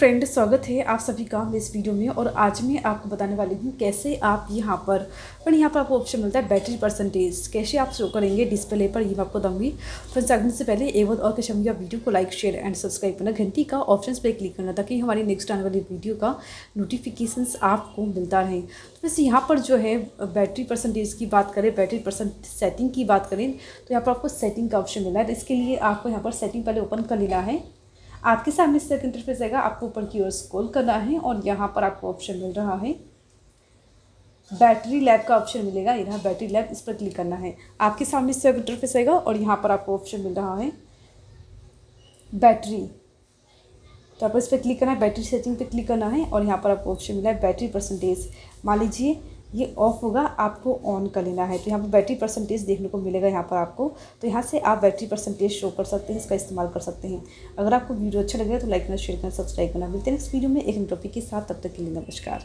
Friend स्वागत है आप सभी का इस वीडियो में और आज मैं आपको बताने वाली हूँ कैसे आप यहाँ पर पर यहाँ पर आपको ऑप्शन मिलता है बैटरी परसेंटेज कैसे आप शो करेंगे डिस्प्ले पर ये मैं आपको दूँगी फ्रेंड्स आगने से पहले एक बार और कैसे या वीडियो को लाइक शेयर एंड सब्सक्राइब करना। घंटी का ऑप्शन पर क्लिक करना ताकि हमारी नेक्स्ट आने वाली वीडियो का नोटिफिकेशन आपको मिलता रहे। तो वैसे यहाँ पर जो है बैटरी परसेंटेज की बात करें बैटरी परसेंट सेटिंग की बात करें तो यहाँ पर आपको सेटिंग का ऑप्शन मिला है। इसके लिए आपको यहाँ पर सेटिंग पहले ओपन कर लेना है। आपके सामने सेट इंटरफेस आएगा। आपको ऊपर की ओर स्क्रॉल करना है और यहाँ पर आपको ऑप्शन मिल रहा है। बैटरी लैब का ऑप्शन मिलेगा। ये रहा बैटरी लैब इस पर क्लिक करना है। आपके सामने सेट इंटरफेस आएगा और यहाँ पर आपको ऑप्शन मिल रहा है। बैटरी तो आपको इस पर क्लिक करना है। बैटरी सेटिंग पे क्लिक करना है और यहाँ पर आपको ऑप्शन मिला है। बैटरी परसेंटेज मान लीजिए ये ऑफ़ होगा, आपको ऑन कर लेना है। तो यहाँ पर बैटरी परसेंटेज देखने को मिलेगा यहाँ पर आपको। तो यहाँ से आप बैटरी परसेंटेज शो कर सकते हैं, इसका इस्तेमाल कर सकते हैं। अगर आपको वीडियो अच्छा लगे तो लाइक करना शेयर करना सब्सक्राइब करना। मिलते हैं नेक्स्ट वीडियो में। एक टॉपिक के साथ, तब तक के लिए नमस्कार।